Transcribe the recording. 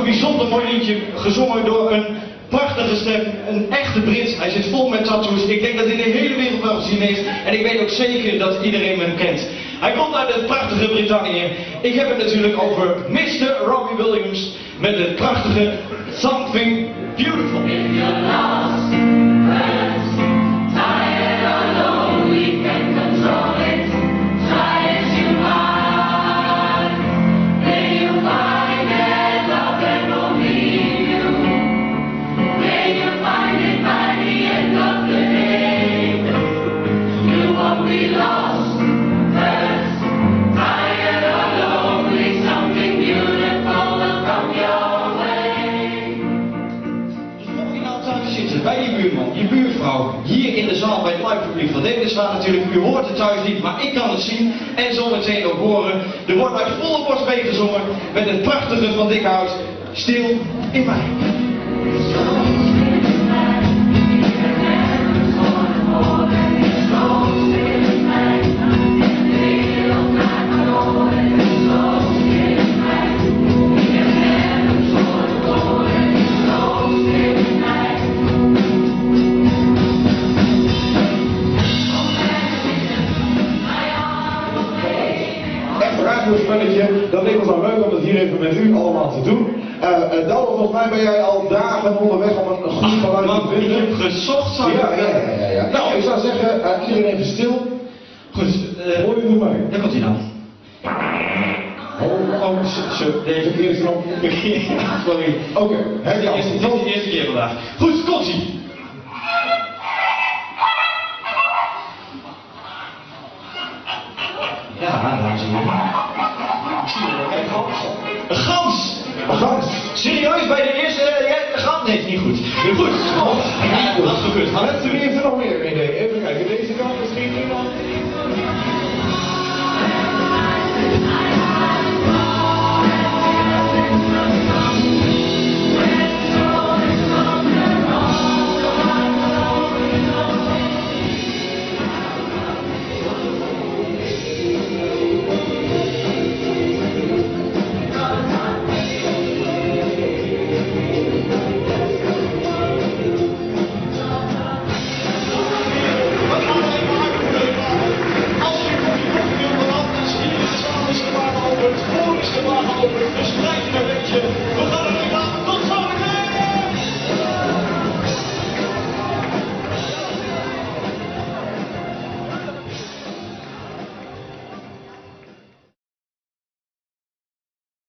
een bijzonder mooi liedje gezongen door een prachtige stem, een echte Brit. Hij zit vol met tattoos. Ik denk dat hij de hele wereld wel gezien is. En ik weet ook zeker dat iedereen hem kent. Hij komt uit het prachtige Brittannië. Ik heb het natuurlijk over Mr. Robbie Williams met het prachtige Something Beautiful. Je buurvrouw, hier in de zaal bij het live publiek van Devenswaard natuurlijk. U hoort het thuis niet, maar ik kan het zien en zometeen ook horen. Er wordt uit volle borst meegezongen met het prachtige van Dikhout, Stil in mij. Radiospelletje. Dat leek ons wel leuk om het hier even met u allemaal te doen. Uh, Douwe, volgens mij ben jij al dagen onderweg om een goed geluid te Want ik vinden. heb gezocht, zou Ja, ja, ja, ja. Nou, ik zou zeggen, eh, iedereen even stil. Goed, Hoor je het maar. daar komt hij dan. Oh, Oh, ze, ze, de verkeerde knop. sorry. Oké, Dit heb is je de al. eerste, dit is de eerste keer vandaag. Goed, komt Ja, dames en heren. Er een gans. Een gans! Een gans. Serieus, bij de eerste... eh, ja, een gans? Nee, niet goed. Goed, gebeurd. Maar Mensen, wie heeft er nog meer idee? Even kijken, deze kant